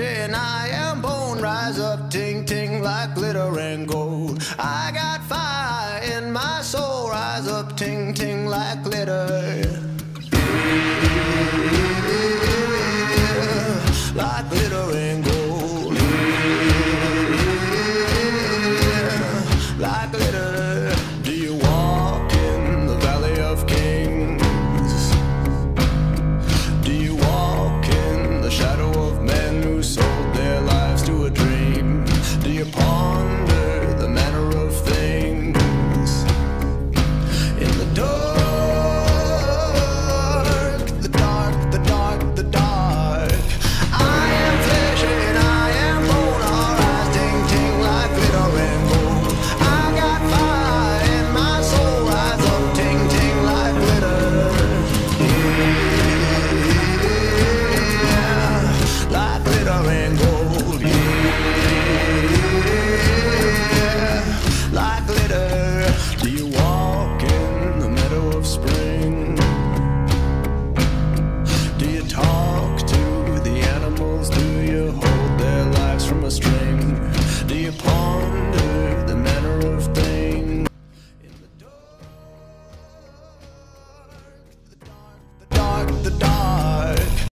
and I am bone. Rise up, ting ting like glitter and gold. I got fire in my soul. Rise up, ting ting like glitter. Yeah.